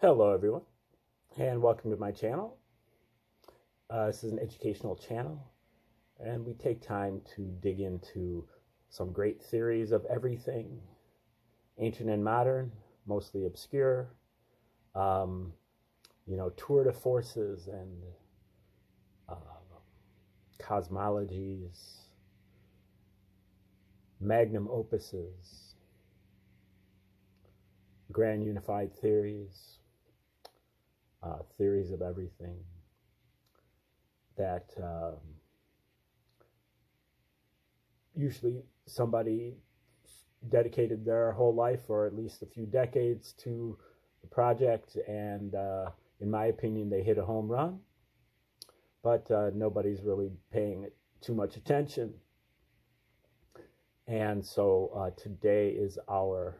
Hello, everyone, and welcome to my channel. Uh, this is an educational channel, and we take time to dig into some great theories of everything ancient and modern, mostly obscure, um, you know, tour de forces and uh, cosmologies, magnum opuses, grand unified theories uh, theories of everything that um, usually somebody dedicated their whole life or at least a few decades to the project and uh, in my opinion they hit a home run. But uh, nobody's really paying too much attention. And so uh, today is our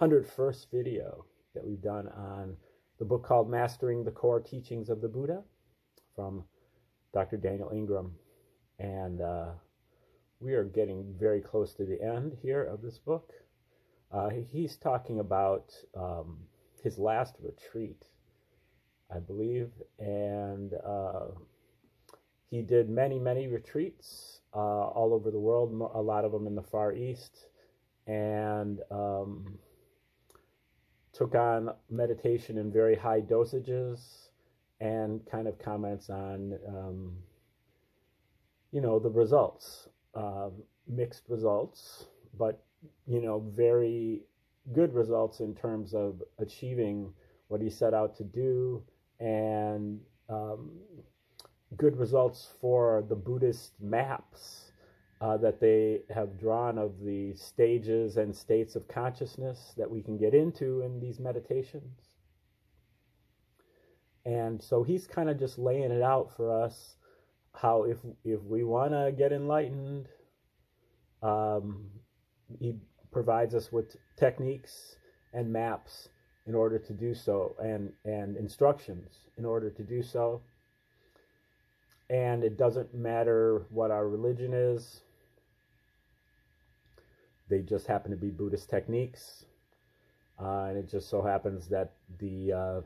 101st video that we've done on the book called Mastering the Core Teachings of the Buddha from Dr. Daniel Ingram. And uh, we are getting very close to the end here of this book. Uh, he's talking about um, his last retreat, I believe, and uh, he did many, many retreats uh, all over the world, a lot of them in the Far East. And um, took on meditation in very high dosages and kind of comments on, um, you know, the results, uh, mixed results, but, you know, very good results in terms of achieving what he set out to do and um, good results for the Buddhist maps uh, that they have drawn of the stages and states of consciousness that we can get into in these meditations. And so he's kind of just laying it out for us how if if we want to get enlightened, um, he provides us with techniques and maps in order to do so, and and instructions in order to do so. And it doesn't matter what our religion is, they just happen to be Buddhist techniques. Uh, and it just so happens that the uh,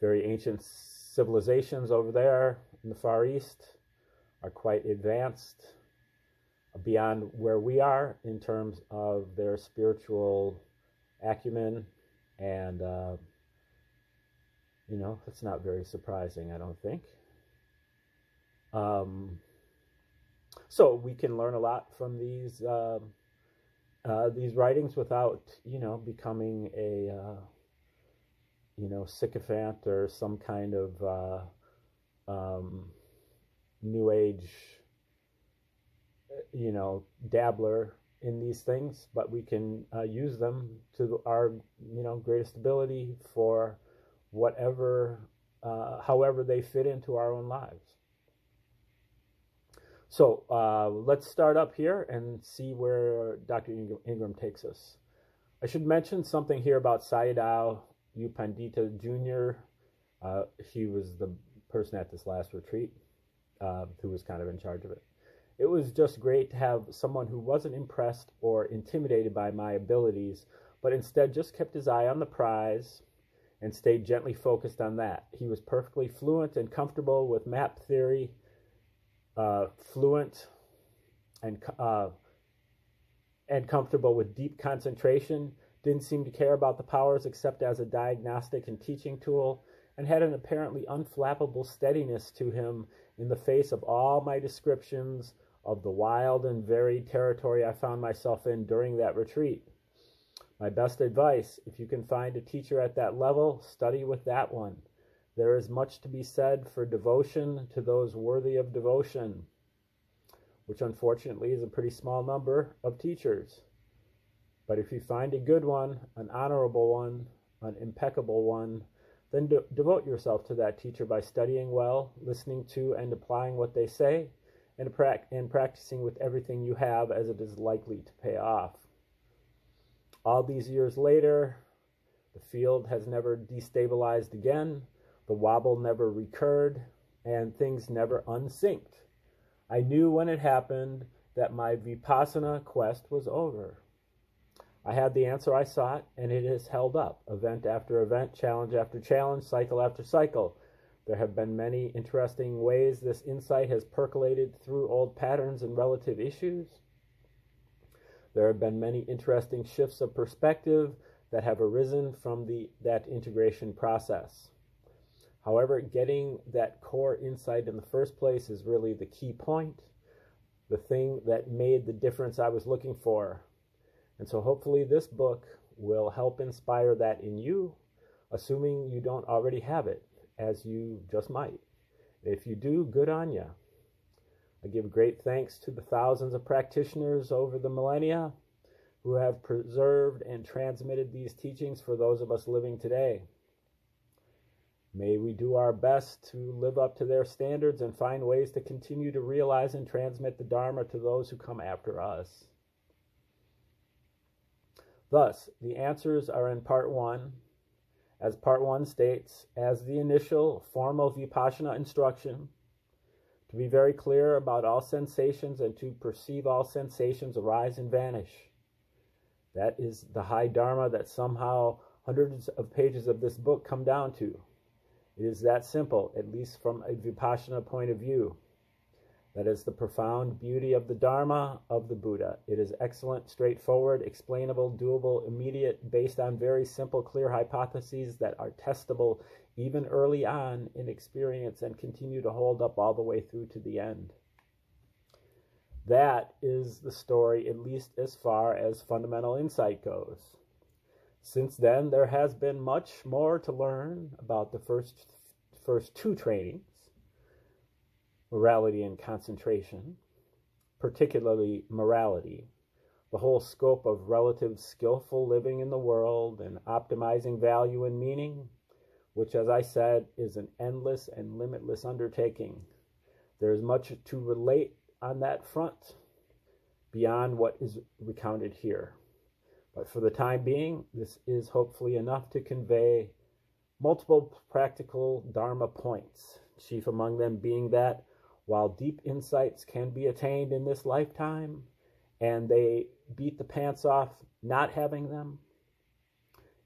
very ancient civilizations over there in the Far East are quite advanced beyond where we are in terms of their spiritual acumen. And, uh, you know, that's not very surprising, I don't think. Um, so we can learn a lot from these. Um, uh, these writings without, you know, becoming a, uh, you know, sycophant or some kind of uh, um, new age, you know, dabbler in these things, but we can uh, use them to our, you know, greatest ability for whatever, uh, however they fit into our own lives. So uh, let's start up here and see where Dr. Ingram takes us. I should mention something here about Sayadaw U Pandita Jr. Uh, he was the person at this last retreat uh, who was kind of in charge of it. It was just great to have someone who wasn't impressed or intimidated by my abilities, but instead just kept his eye on the prize and stayed gently focused on that. He was perfectly fluent and comfortable with map theory uh, fluent and uh, and comfortable with deep concentration. Didn't seem to care about the powers except as a diagnostic and teaching tool, and had an apparently unflappable steadiness to him in the face of all my descriptions of the wild and varied territory I found myself in during that retreat. My best advice if you can find a teacher at that level, study with that one. There is much to be said for devotion to those worthy of devotion, which unfortunately is a pretty small number of teachers. But if you find a good one, an honorable one, an impeccable one, then de- devote yourself to that teacher by studying well, listening to and applying what they say, and, pra- and practicing with everything you have as it is likely to pay off. All these years later, the field has never destabilized again. The wobble never recurred, and things never unsynced. I knew when it happened that my Vipassana quest was over. I had the answer I sought, and it has held up, event after event, challenge after challenge, cycle after cycle. There have been many interesting ways this insight has percolated through old patterns and relative issues. There have been many interesting shifts of perspective that have arisen from the, that integration process. However, getting that core insight in the first place is really the key point, the thing that made the difference I was looking for. And so hopefully this book will help inspire that in you, assuming you don't already have it, as you just might. If you do, good on you. I give great thanks to the thousands of practitioners over the millennia who have preserved and transmitted these teachings for those of us living today. May we do our best to live up to their standards and find ways to continue to realize and transmit the Dharma to those who come after us. Thus, the answers are in part one. As part one states, as the initial formal Vipassana instruction, to be very clear about all sensations and to perceive all sensations arise and vanish. That is the high Dharma that somehow hundreds of pages of this book come down to. It is that simple, at least from a Vipassana point of view. That is the profound beauty of the Dharma of the Buddha. It is excellent, straightforward, explainable, doable, immediate, based on very simple, clear hypotheses that are testable even early on in experience and continue to hold up all the way through to the end. That is the story, at least as far as fundamental insight goes. Since then, there has been much more to learn about the first, first two trainings morality and concentration, particularly morality, the whole scope of relative skillful living in the world and optimizing value and meaning, which, as I said, is an endless and limitless undertaking. There is much to relate on that front beyond what is recounted here. But for the time being, this is hopefully enough to convey multiple practical Dharma points, chief among them being that while deep insights can be attained in this lifetime, and they beat the pants off not having them,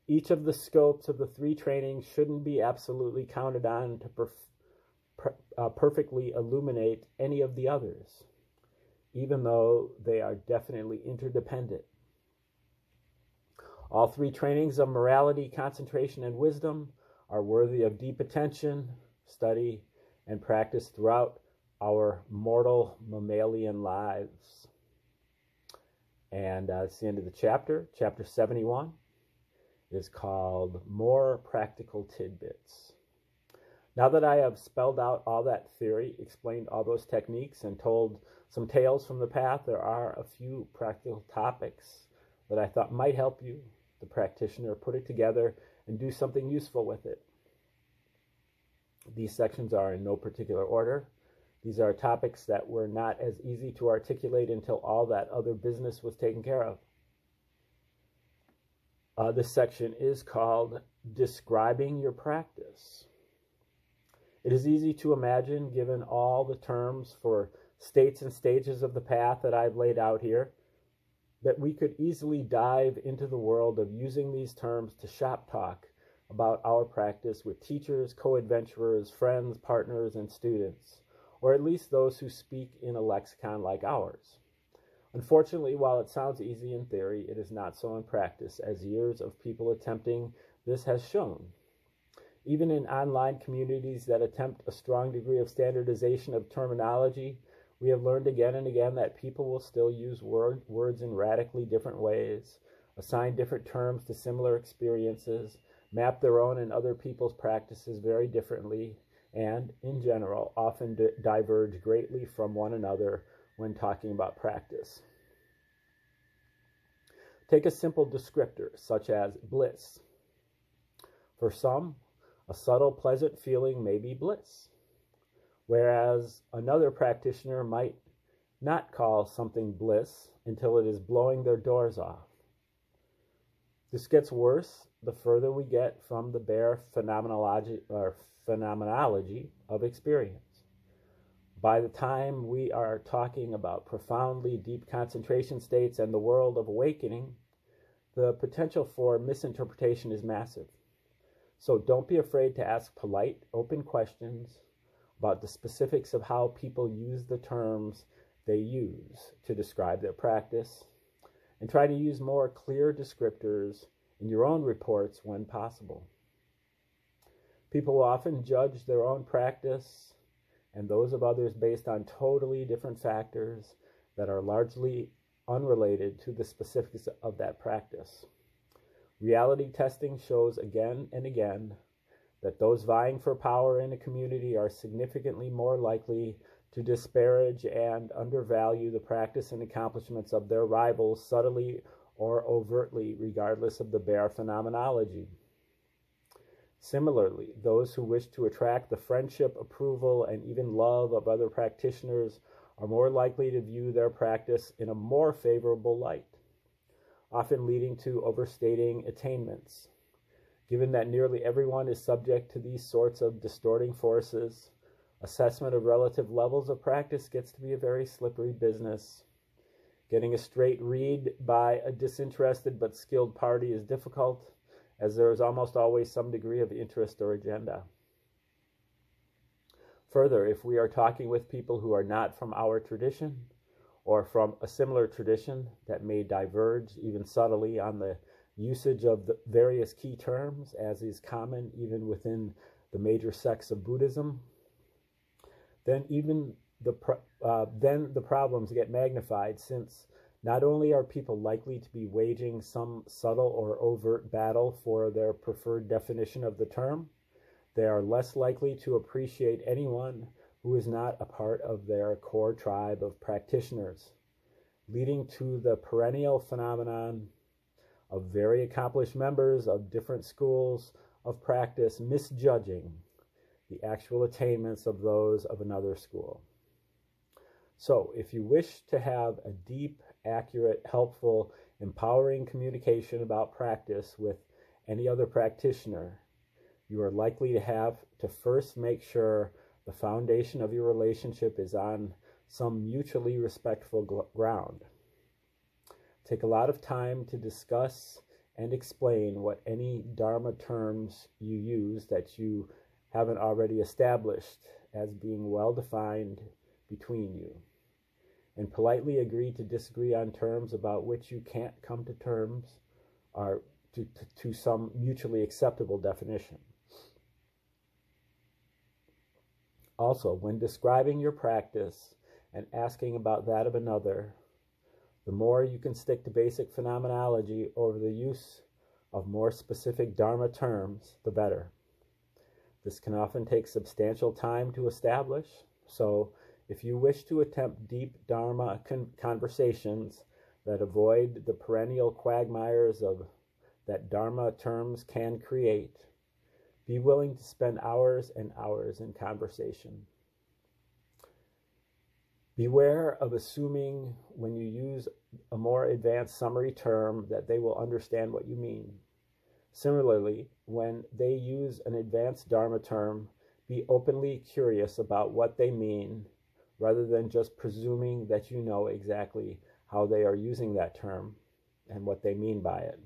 each of the scopes of the three trainings shouldn't be absolutely counted on to perf- per- uh, perfectly illuminate any of the others, even though they are definitely interdependent. All three trainings of morality, concentration, and wisdom are worthy of deep attention, study, and practice throughout our mortal mammalian lives. And uh, it's the end of the chapter. Chapter 71 is called More Practical Tidbits. Now that I have spelled out all that theory, explained all those techniques, and told some tales from the path, there are a few practical topics that I thought might help you the practitioner, put it together, and do something useful with it. These sections are in no particular order. These are topics that were not as easy to articulate until all that other business was taken care of. Uh, this section is called Describing Your Practice. It is easy to imagine, given all the terms for states and stages of the path that I've laid out here, that we could easily dive into the world of using these terms to shop talk about our practice with teachers, co adventurers, friends, partners, and students, or at least those who speak in a lexicon like ours. Unfortunately, while it sounds easy in theory, it is not so in practice, as years of people attempting this has shown. Even in online communities that attempt a strong degree of standardization of terminology, we have learned again and again that people will still use word, words in radically different ways, assign different terms to similar experiences, map their own and other people's practices very differently, and, in general, often di- diverge greatly from one another when talking about practice. Take a simple descriptor, such as bliss. For some, a subtle, pleasant feeling may be bliss whereas another practitioner might not call something bliss until it is blowing their doors off. This gets worse the further we get from the bare phenomenology or phenomenology of experience. By the time we are talking about profoundly deep concentration states and the world of awakening, the potential for misinterpretation is massive. So don't be afraid to ask polite, open questions about the specifics of how people use the terms they use to describe their practice, and try to use more clear descriptors in your own reports when possible. People will often judge their own practice and those of others based on totally different factors that are largely unrelated to the specifics of that practice. Reality testing shows again and again that those vying for power in a community are significantly more likely to disparage and undervalue the practice and accomplishments of their rivals subtly or overtly, regardless of the bare phenomenology. Similarly, those who wish to attract the friendship, approval, and even love of other practitioners are more likely to view their practice in a more favorable light, often leading to overstating attainments. Given that nearly everyone is subject to these sorts of distorting forces, assessment of relative levels of practice gets to be a very slippery business. Getting a straight read by a disinterested but skilled party is difficult, as there is almost always some degree of interest or agenda. Further, if we are talking with people who are not from our tradition or from a similar tradition that may diverge even subtly on the usage of the various key terms, as is common even within the major sects of Buddhism, then even the uh, then the problems get magnified since not only are people likely to be waging some subtle or overt battle for their preferred definition of the term, they are less likely to appreciate anyone who is not a part of their core tribe of practitioners, leading to the perennial phenomenon of very accomplished members of different schools of practice misjudging the actual attainments of those of another school. So, if you wish to have a deep, accurate, helpful, empowering communication about practice with any other practitioner, you are likely to have to first make sure the foundation of your relationship is on some mutually respectful ground. Take a lot of time to discuss and explain what any Dharma terms you use that you haven't already established as being well defined between you. And politely agree to disagree on terms about which you can't come to terms or to, to, to some mutually acceptable definition. Also, when describing your practice and asking about that of another, the more you can stick to basic phenomenology over the use of more specific Dharma terms, the better. This can often take substantial time to establish, so if you wish to attempt deep Dharma con- conversations that avoid the perennial quagmires of that Dharma terms can create, be willing to spend hours and hours in conversation. Beware of assuming when you use a more advanced summary term that they will understand what you mean. Similarly, when they use an advanced Dharma term, be openly curious about what they mean rather than just presuming that you know exactly how they are using that term and what they mean by it,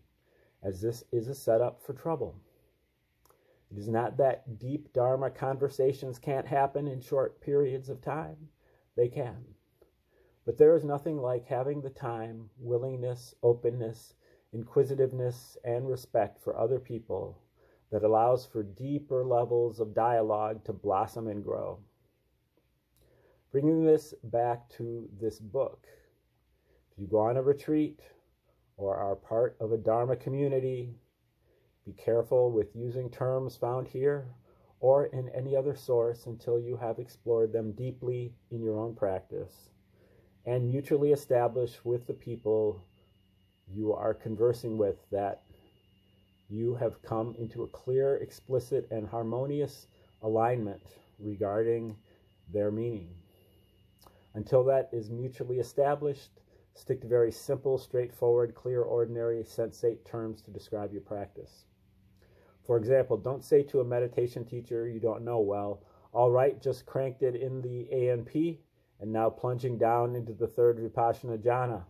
as this is a setup for trouble. It is not that deep Dharma conversations can't happen in short periods of time. They can. But there is nothing like having the time, willingness, openness, inquisitiveness, and respect for other people that allows for deeper levels of dialogue to blossom and grow. Bringing this back to this book, if you go on a retreat or are part of a Dharma community, be careful with using terms found here or in any other source until you have explored them deeply in your own practice and mutually established with the people you are conversing with that you have come into a clear, explicit, and harmonious alignment regarding their meaning. Until that is mutually established, stick to very simple, straightforward, clear, ordinary, sensate terms to describe your practice. For example, don't say to a meditation teacher you don't know well, all right, just cranked it in the A&P and now plunging down into the third Vipassana jhana.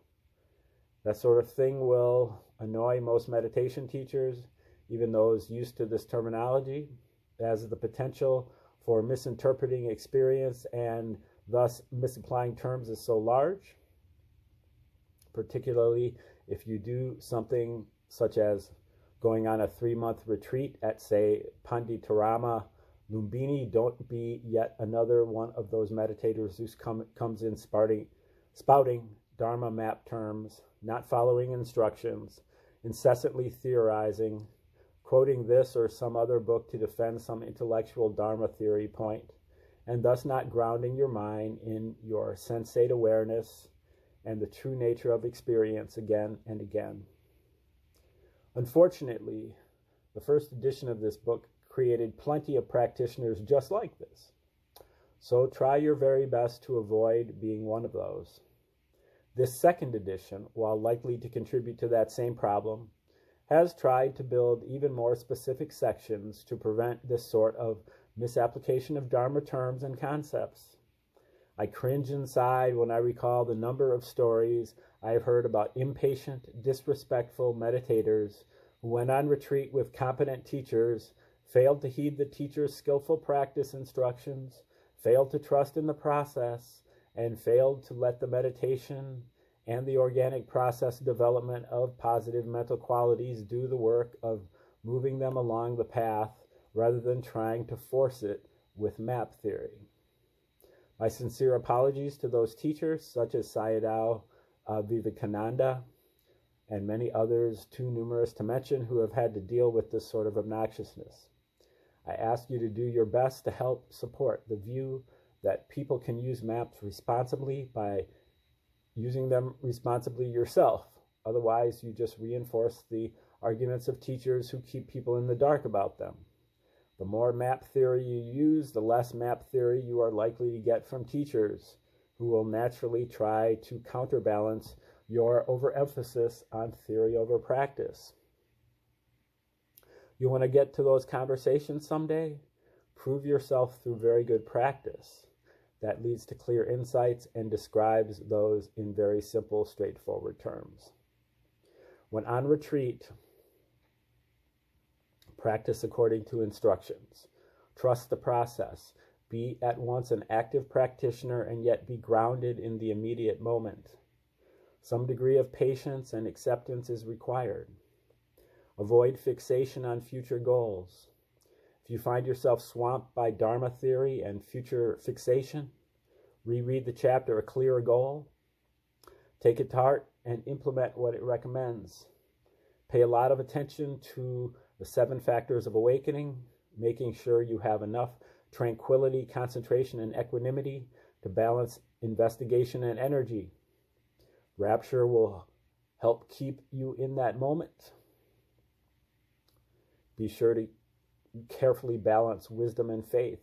That sort of thing will annoy most meditation teachers, even those used to this terminology, as the potential for misinterpreting experience and thus misapplying terms is so large, particularly if you do something such as going on a three month retreat at, say, Panditarama Lumbini. Don't be yet another one of those meditators who come, comes in spouting, spouting Dharma map terms, not following instructions, incessantly theorizing, quoting this or some other book to defend some intellectual Dharma theory point, and thus not grounding your mind in your sensate awareness and the true nature of experience again and again. Unfortunately, the first edition of this book created plenty of practitioners just like this. So try your very best to avoid being one of those. This second edition, while likely to contribute to that same problem, has tried to build even more specific sections to prevent this sort of misapplication of Dharma terms and concepts. I cringe inside when I recall the number of stories I have heard about impatient, disrespectful meditators who went on retreat with competent teachers, failed to heed the teacher's skillful practice instructions, failed to trust in the process, and failed to let the meditation and the organic process development of positive mental qualities do the work of moving them along the path rather than trying to force it with map theory. My sincere apologies to those teachers, such as Sayadaw uh, Vivekananda and many others, too numerous to mention, who have had to deal with this sort of obnoxiousness. I ask you to do your best to help support the view that people can use maps responsibly by using them responsibly yourself. Otherwise, you just reinforce the arguments of teachers who keep people in the dark about them. The more map theory you use, the less map theory you are likely to get from teachers who will naturally try to counterbalance your overemphasis on theory over practice. You want to get to those conversations someday? Prove yourself through very good practice. That leads to clear insights and describes those in very simple, straightforward terms. When on retreat, Practice according to instructions. Trust the process. Be at once an active practitioner and yet be grounded in the immediate moment. Some degree of patience and acceptance is required. Avoid fixation on future goals. If you find yourself swamped by Dharma theory and future fixation, reread the chapter A Clearer Goal. Take it to heart and implement what it recommends. Pay a lot of attention to the seven factors of awakening, making sure you have enough tranquility, concentration, and equanimity to balance investigation and energy. Rapture will help keep you in that moment. Be sure to carefully balance wisdom and faith.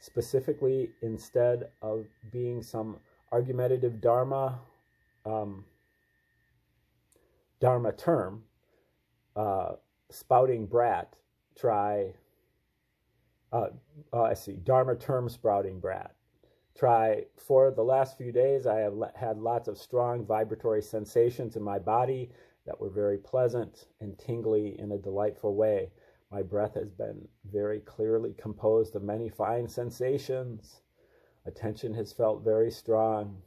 Specifically, instead of being some argumentative Dharma, um, Dharma term, uh, spouting brat try, uh, uh, I see, Dharma term sprouting brat. Try for the last few days, I have had lots of strong vibratory sensations in my body that were very pleasant and tingly in a delightful way. My breath has been very clearly composed of many fine sensations. Attention has felt very strong.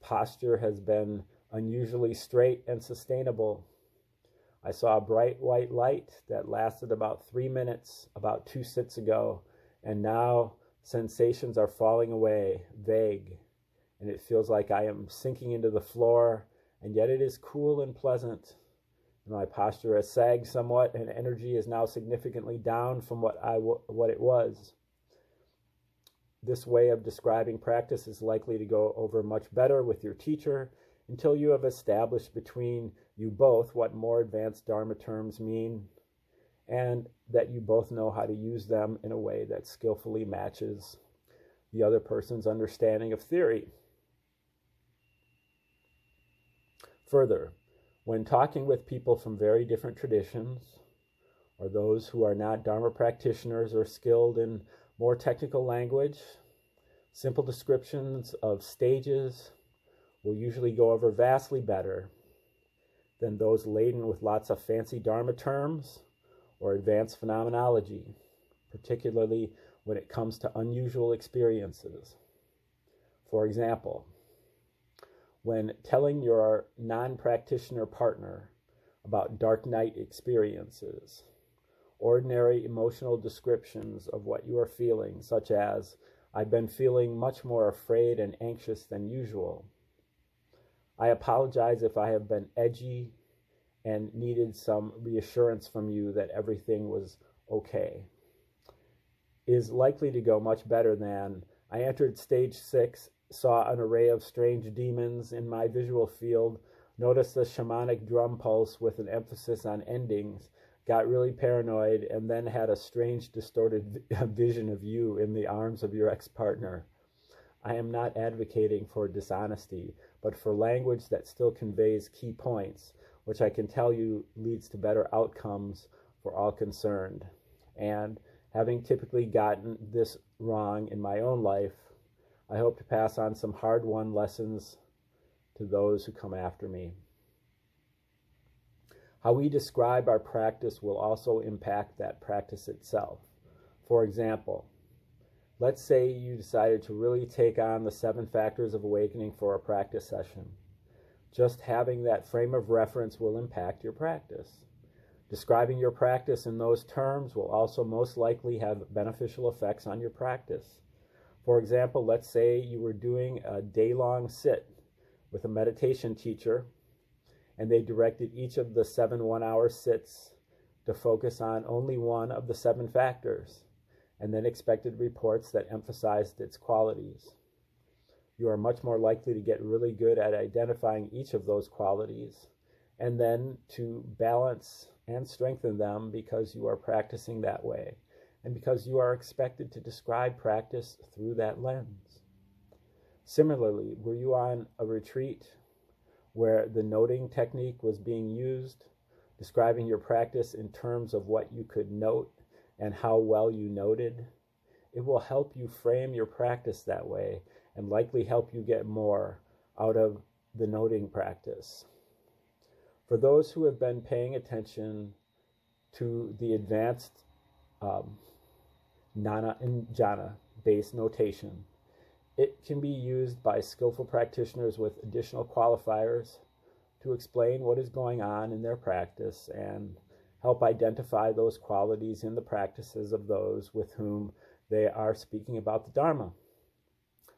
Posture has been unusually straight and sustainable. I saw a bright white light that lasted about three minutes about two sits ago, and now sensations are falling away, vague, and it feels like I am sinking into the floor, and yet it is cool and pleasant. My posture has sagged somewhat, and energy is now significantly down from what I what it was. This way of describing practice is likely to go over much better with your teacher until you have established between you both what more advanced Dharma terms mean and that you both know how to use them in a way that skillfully matches the other person's understanding of theory. Further, when talking with people from very different traditions, or those who are not Dharma practitioners or skilled in more technical language, simple descriptions of stages, will usually go over vastly better. than those laden with lots of fancy Dharma terms or advanced phenomenology, particularly when it comes to unusual experiences. For example, when telling your non practitioner partner about dark night experiences, ordinary emotional descriptions of what you are feeling, such as, I've been feeling much more afraid and anxious than usual. I apologize if I have been edgy and needed some reassurance from you that everything was okay. Is likely to go much better than I entered stage six, saw an array of strange demons in my visual field, noticed the shamanic drum pulse with an emphasis on endings, got really paranoid, and then had a strange, distorted vision of you in the arms of your ex partner. I am not advocating for dishonesty, but for language that still conveys key points, which I can tell you leads to better outcomes for all concerned. And having typically gotten this wrong in my own life, I hope to pass on some hard won lessons to those who come after me. How we describe our practice will also impact that practice itself. For example, let's say you decided to really take on the seven factors of awakening for a practice session. Just having that frame of reference will impact your practice. Describing your practice in those terms will also most likely have beneficial effects on your practice. For example, let's say you were doing a day long sit with a meditation teacher and they directed each of the seven one hour sits to focus on only one of the seven factors, and then expected reports that emphasized its qualities. You are much more likely to get really good at identifying each of those qualities and then to balance and strengthen them because you are practicing that way and because you are expected to describe practice through that lens. Similarly, were you on a retreat where the noting technique was being used, describing your practice in terms of what you could note and how well you noted. It will help you frame your practice that way and likely help you get more out of the noting practice. For those who have been paying attention to the advanced um, Nana and Jhana based notation, it can be used by skillful practitioners with additional qualifiers to explain what is going on in their practice and help identify those qualities in the practices of those with whom they are speaking about the Dharma.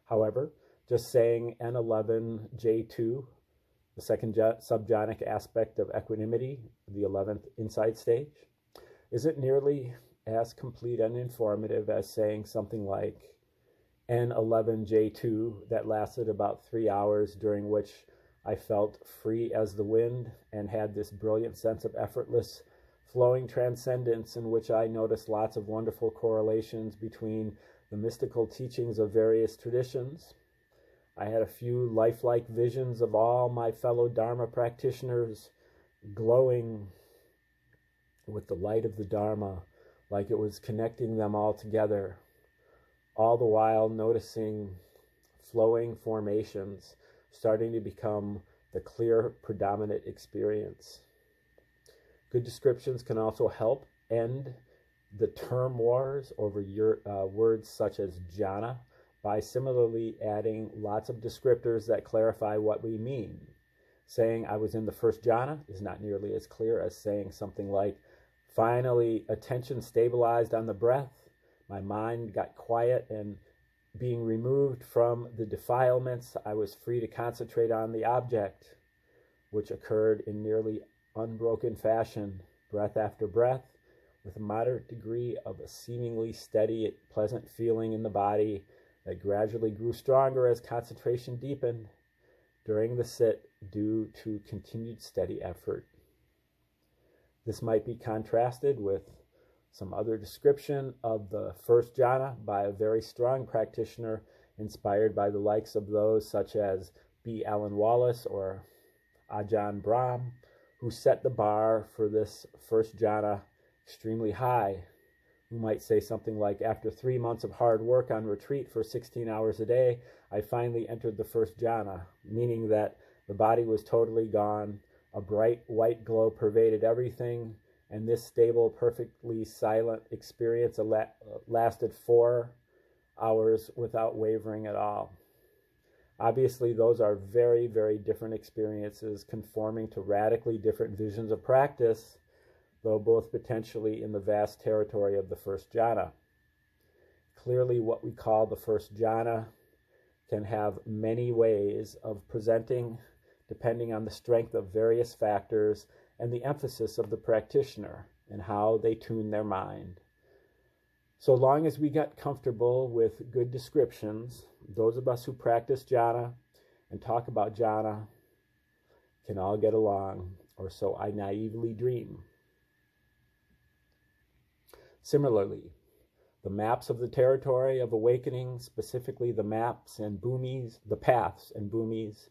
However, just saying N11J2, the second subjhanic aspect of equanimity, the 11th insight stage, isn't nearly as complete and informative as saying something like N11J2 that lasted about three hours, during which I felt free as the wind and had this brilliant sense of effortless flowing transcendence in which I noticed lots of wonderful correlations between the mystical teachings of various traditions. I had a few lifelike visions of all my fellow Dharma practitioners glowing with the light of the Dharma, like it was connecting them all together all the while noticing flowing formations starting to become the clear predominant experience. Good descriptions can also help end the term wars over your, uh, words such as jhana by similarly adding lots of descriptors that clarify what we mean. Saying I was in the first jhana is not nearly as clear as saying something like, finally, attention stabilized on the breath my mind got quiet and being removed from the defilements, I was free to concentrate on the object, which occurred in nearly unbroken fashion, breath after breath, with a moderate degree of a seemingly steady, pleasant feeling in the body that gradually grew stronger as concentration deepened during the sit due to continued steady effort. This might be contrasted with some other description of the first jhana by a very strong practitioner inspired by the likes of those such as B. Alan Wallace or Ajahn Brahm, who set the bar for this first jhana extremely high. Who might say something like, After three months of hard work on retreat for 16 hours a day, I finally entered the first jhana, meaning that the body was totally gone, A bright white glow pervaded everything, and this stable, perfectly silent experience lasted four hours without wavering at all. Obviously, those are very, very different experiences conforming to radically different visions of practice, though both potentially in the vast territory of the first jhana. Clearly, what we call the first jhana can have many ways of presenting depending on the strength of various factors and the emphasis of the practitioner and how they tune their mind. So long as we get comfortable with good descriptions, those of us who practice jhana and talk about jhana can all get along, or so I naively dream. Similarly, the maps of the territory of awakening, specifically the maps and bhumis, the paths and bhumis,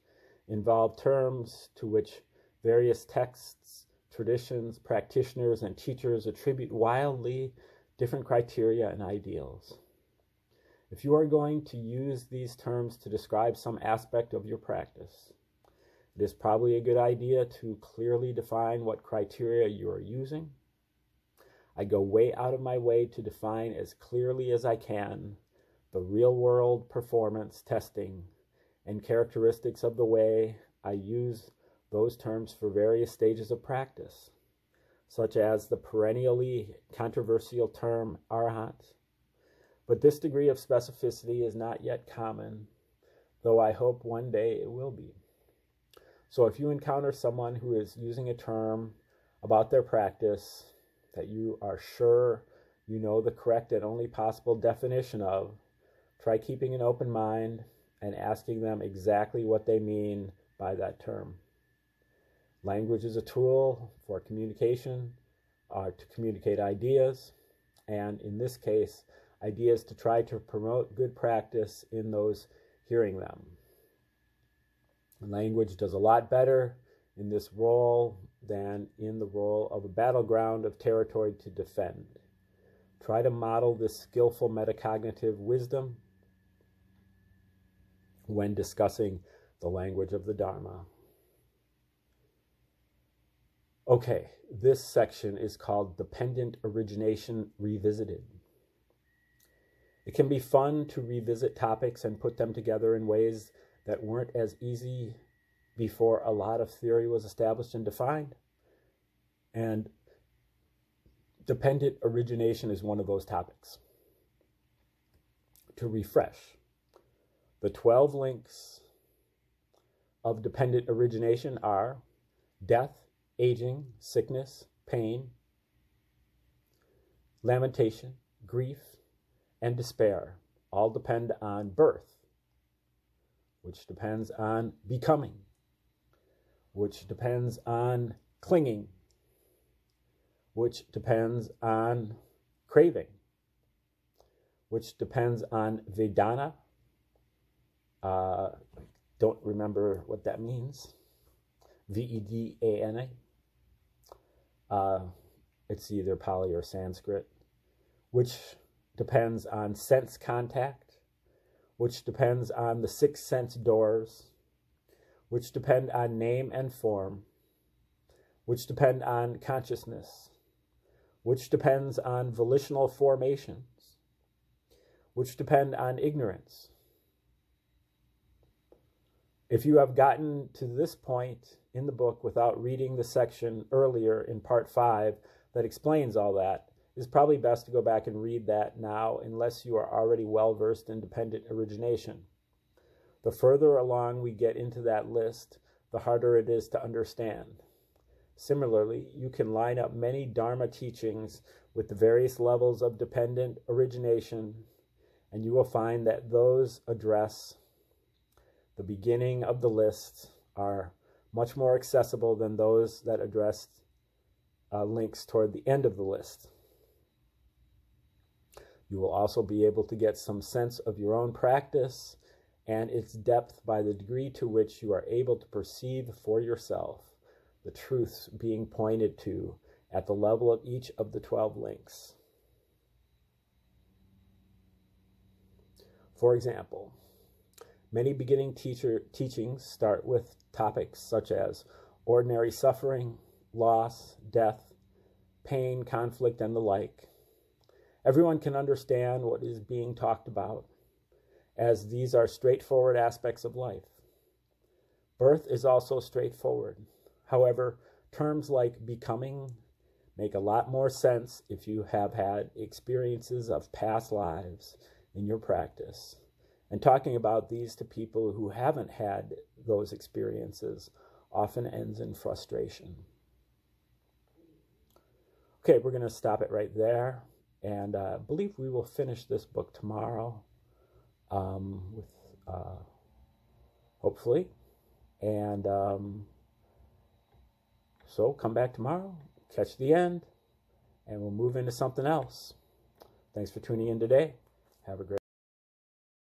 involve terms to which various texts, traditions, practitioners, and teachers attribute wildly different criteria and ideals. If you are going to use these terms to describe some aspect of your practice, it is probably a good idea to clearly define what criteria you are using. I go way out of my way to define as clearly as I can the real world performance testing and characteristics of the way I use those terms for various stages of practice, such as the perennially controversial term arhat. But this degree of specificity is not yet common, though I hope one day it will be. So if you encounter someone who is using a term about their practice that you are sure you know the correct and only possible definition of, try keeping an open mind and asking them exactly what they mean by that term. Language is a tool for communication, uh, to communicate ideas, and in this case, ideas to try to promote good practice in those hearing them. Language does a lot better in this role than in the role of a battleground of territory to defend. Try to model this skillful metacognitive wisdom when discussing the language of the Dharma. Okay, this section is called Dependent Origination Revisited. It can be fun to revisit topics and put them together in ways that weren't as easy before a lot of theory was established and defined. And dependent origination is one of those topics. To refresh, the 12 links of dependent origination are death, aging, sickness, pain, lamentation, grief, and despair. All depend on birth, which depends on becoming, which depends on clinging, which depends on craving, which depends on Vedana, uh, don't remember what that means. V E D A N A. Uh, it's either Pali or Sanskrit, which depends on sense contact, which depends on the six sense doors, which depend on name and form, which depend on consciousness, which depends on volitional formations, which depend on ignorance, if you have gotten to this point in the book without reading the section earlier in part five that explains all that, it's probably best to go back and read that now unless you are already well versed in dependent origination. The further along we get into that list, the harder it is to understand. Similarly, you can line up many Dharma teachings with the various levels of dependent origination, and you will find that those address the beginning of the list are much more accessible than those that address uh, links toward the end of the list. You will also be able to get some sense of your own practice and its depth by the degree to which you are able to perceive for yourself the truths being pointed to at the level of each of the 12 links. For example, Many beginning teacher teachings start with topics such as ordinary suffering, loss, death, pain, conflict, and the like. Everyone can understand what is being talked about, as these are straightforward aspects of life. Birth is also straightforward. However, terms like becoming make a lot more sense if you have had experiences of past lives in your practice. And talking about these to people who haven't had those experiences often ends in frustration. Okay, we're going to stop it right there. And I uh, believe we will finish this book tomorrow um, with uh, hopefully. And um, so come back tomorrow, catch the end, and we'll move into something else. Thanks for tuning in today. Have a great